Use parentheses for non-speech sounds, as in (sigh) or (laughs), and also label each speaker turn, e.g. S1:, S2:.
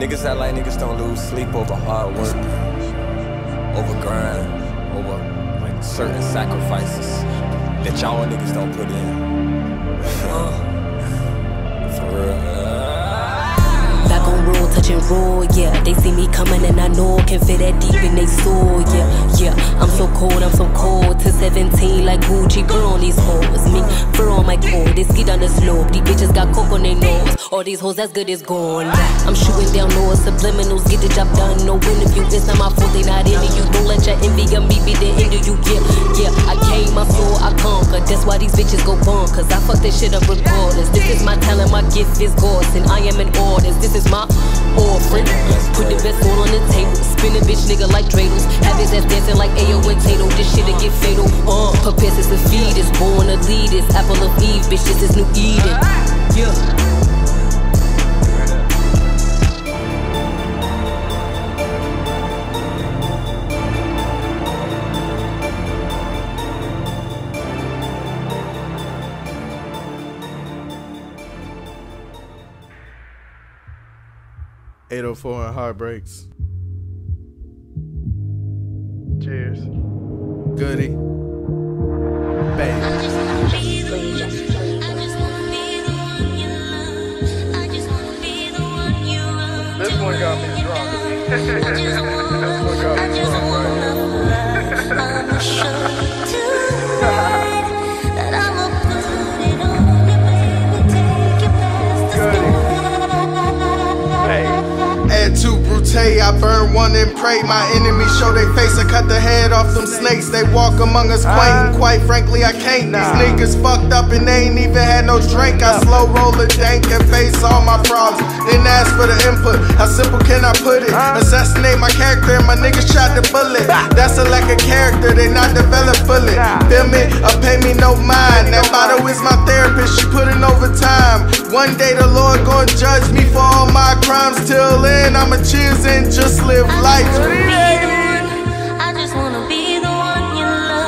S1: Niggas act like niggas don't lose sleep over hard work, over grind, over like certain sacrifices that y'all niggas don't put in.
S2: Road, yeah. They see me coming and I know can fit that deep in they soul, yeah, yeah. I'm so cold, I'm so cold. To 17 like Gucci, girl on these hoes. Me, fur on my coat, they ski down the slope. These bitches got coke on their nose. All these hoes as good as gone. I'm shooting down low, subliminals, get the job done. No interview, it's not my fault, they not into you. Don't let your envy bitches go bonkers. I fuck this shit up regardless. This is my talent, my gift is God's, and I am in orders. This is my offering. Put the best food on the table. Spin a bitch nigga like dreidels. Have his ass dancing like Ayo and Teo. This shit'll get fatal. Uh, is to feed us. Born to lead. Apple of Eve, bitch, this is new Eden. Yeah.
S3: Eight oh four and heartbreaks. Cheers. Goody. Baby.
S4: This one got me drunk. (laughs)
S3: I burn one and pray. My enemies show they face. I cut the head off them snakes. They walk among us quaint, and quite frankly, I can't. These niggas fucked up and they ain't even had no drink. I slow roll a dank and face all my problems. Then ask for the input. How simple can I put it? Assassinate my character and my niggas tried to bullet. That's a lack of character, they not developed fully. Feel me? Or pay me no mind. That bottle is my therapist, she put in overtime. One day the Lord gon' judge me for all my crimes. Till then, I'ma cheers and just live life.